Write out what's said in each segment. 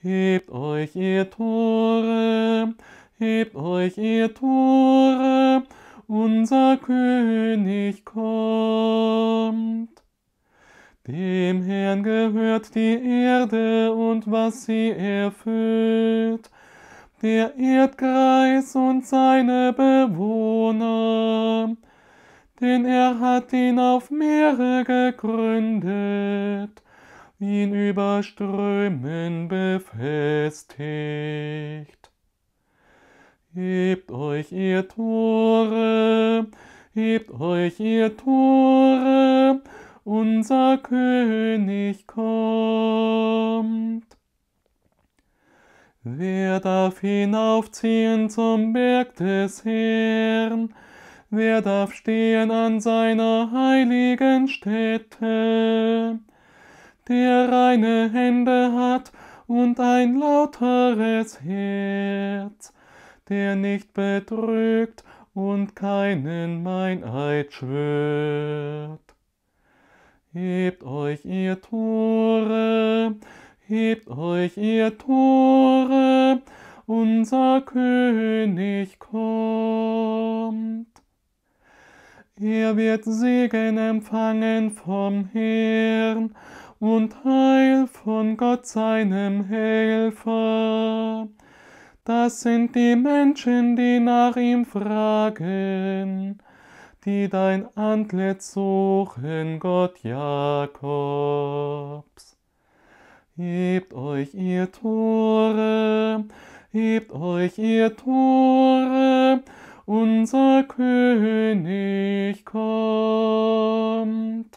Hebt euch, ihr Tore, hebt euch, ihr Tore, unser König kommt. Dem Herrn gehört die Erde und was sie erfüllt, der Erdkreis und seine Bewohner, denn er hat ihn auf Meere gegründet, ihn über Strömen befestigt. Hebt euch, ihr Tore, hebt euch, ihr Tore, unser König kommt. Wer darf hinaufziehen zum Berg des Herrn? Wer darf stehen an seiner heiligen Stätte? Der reine Hände hat und ein lauteres Herz, der nicht betrügt und keinen Meineid schwört. Hebt euch, ihr Tore, hebt euch, ihr Tore, unser König kommt. Er wird Segen empfangen vom Herrn und Heil von Gott seinem Helfer. Das sind die Menschen, die nach ihm fragen, die dein Antlitz suchen, Gott Jakobs. Hebt euch, ihr Tore, hebt euch, ihr Tore, unser König kommt.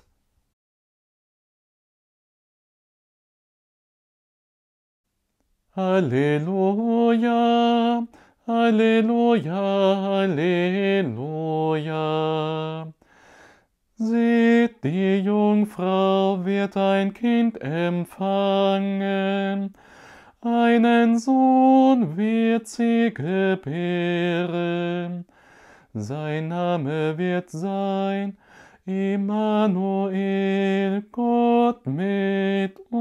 Halleluja, Halleluja, Halleluja. Seht, die Jungfrau wird ein Kind empfangen, einen Sohn wird sie gebären, sein Name wird sein Immanuel, Gott mit uns.